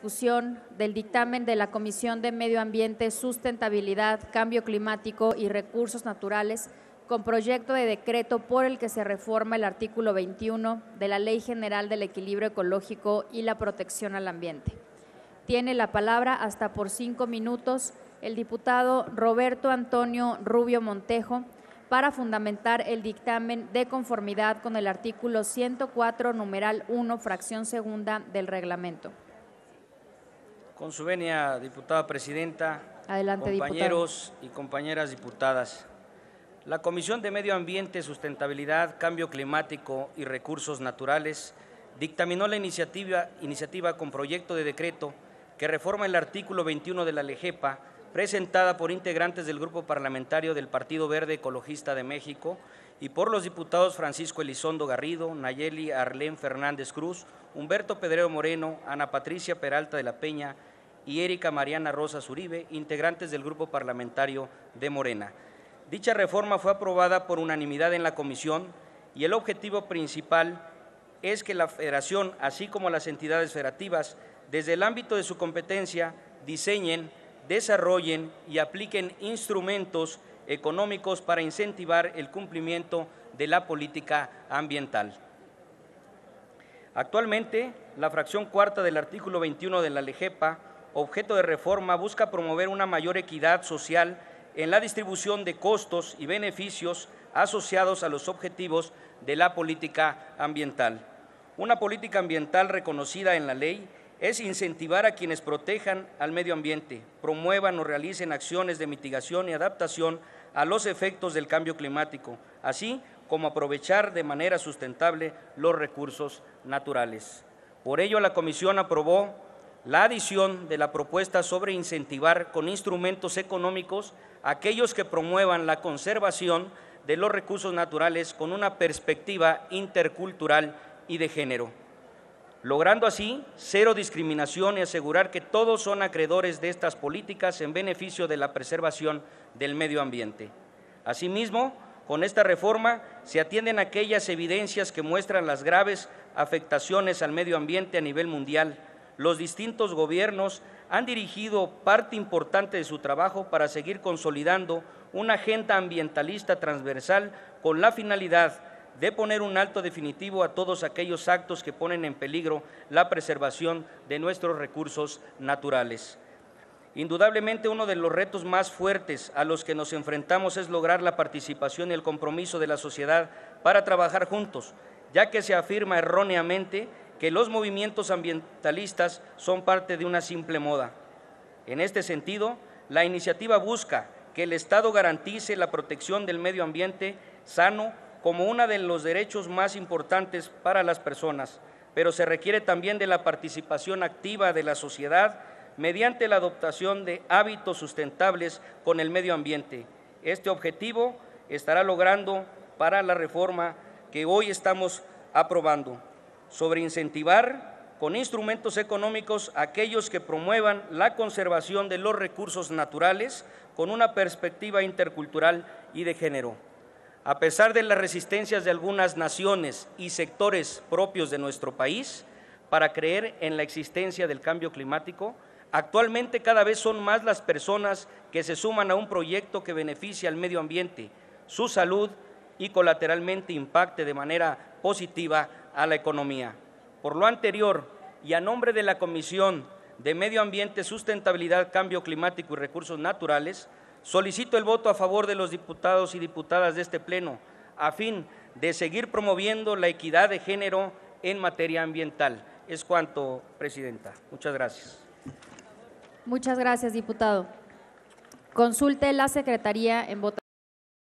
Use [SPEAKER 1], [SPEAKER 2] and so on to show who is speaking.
[SPEAKER 1] discusión del dictamen de la Comisión de Medio Ambiente, Sustentabilidad, Cambio Climático y Recursos Naturales con proyecto de decreto por el que se reforma el artículo 21 de la Ley General del Equilibrio Ecológico y la Protección al Ambiente. Tiene la palabra hasta por cinco minutos el diputado Roberto Antonio Rubio Montejo para fundamentar el dictamen de conformidad con el artículo 104, numeral 1, fracción segunda del reglamento.
[SPEAKER 2] Con su venia, diputada presidenta,
[SPEAKER 1] Adelante,
[SPEAKER 2] compañeros y compañeras diputadas. La Comisión de Medio Ambiente, Sustentabilidad, Cambio Climático y Recursos Naturales dictaminó la iniciativa, iniciativa con proyecto de decreto que reforma el artículo 21 de la LEGEPA, presentada por integrantes del Grupo Parlamentario del Partido Verde Ecologista de México y por los diputados Francisco Elizondo Garrido, Nayeli Arlén Fernández Cruz, Humberto Pedrero Moreno, Ana Patricia Peralta de la Peña y Erika Mariana Rosa Zuribe, integrantes del Grupo Parlamentario de Morena. Dicha reforma fue aprobada por unanimidad en la comisión y el objetivo principal es que la federación, así como las entidades federativas, desde el ámbito de su competencia, diseñen, desarrollen y apliquen instrumentos económicos para incentivar el cumplimiento de la política ambiental. Actualmente, la fracción cuarta del artículo 21 de la LEGEPA objeto de reforma, busca promover una mayor equidad social en la distribución de costos y beneficios asociados a los objetivos de la política ambiental. Una política ambiental reconocida en la ley es incentivar a quienes protejan al medio ambiente, promuevan o realicen acciones de mitigación y adaptación a los efectos del cambio climático, así como aprovechar de manera sustentable los recursos naturales. Por ello, la Comisión aprobó la adición de la propuesta sobre incentivar con instrumentos económicos aquellos que promuevan la conservación de los recursos naturales con una perspectiva intercultural y de género, logrando así cero discriminación y asegurar que todos son acreedores de estas políticas en beneficio de la preservación del medio ambiente. Asimismo, con esta reforma se atienden aquellas evidencias que muestran las graves afectaciones al medio ambiente a nivel mundial, los distintos gobiernos han dirigido parte importante de su trabajo para seguir consolidando una agenda ambientalista transversal con la finalidad de poner un alto definitivo a todos aquellos actos que ponen en peligro la preservación de nuestros recursos naturales. Indudablemente uno de los retos más fuertes a los que nos enfrentamos es lograr la participación y el compromiso de la sociedad para trabajar juntos, ya que se afirma erróneamente que los movimientos ambientalistas son parte de una simple moda. En este sentido, la iniciativa busca que el Estado garantice la protección del medio ambiente sano como uno de los derechos más importantes para las personas, pero se requiere también de la participación activa de la sociedad mediante la adoptación de hábitos sustentables con el medio ambiente. Este objetivo estará logrando para la reforma que hoy estamos aprobando sobre incentivar con instrumentos económicos aquellos que promuevan la conservación de los recursos naturales con una perspectiva intercultural y de género. A pesar de las resistencias de algunas naciones y sectores propios de nuestro país para creer en la existencia del cambio climático, actualmente cada vez son más las personas que se suman a un proyecto que beneficia al medio ambiente, su salud y colateralmente impacte de manera positiva a la economía. Por lo anterior, y a nombre de la Comisión de Medio Ambiente, Sustentabilidad, Cambio Climático y Recursos Naturales, solicito el voto a favor de los diputados y diputadas de este Pleno, a fin de seguir promoviendo la equidad de género en materia ambiental. Es cuanto, Presidenta. Muchas gracias.
[SPEAKER 1] Muchas gracias, diputado. Consulte la Secretaría en votación.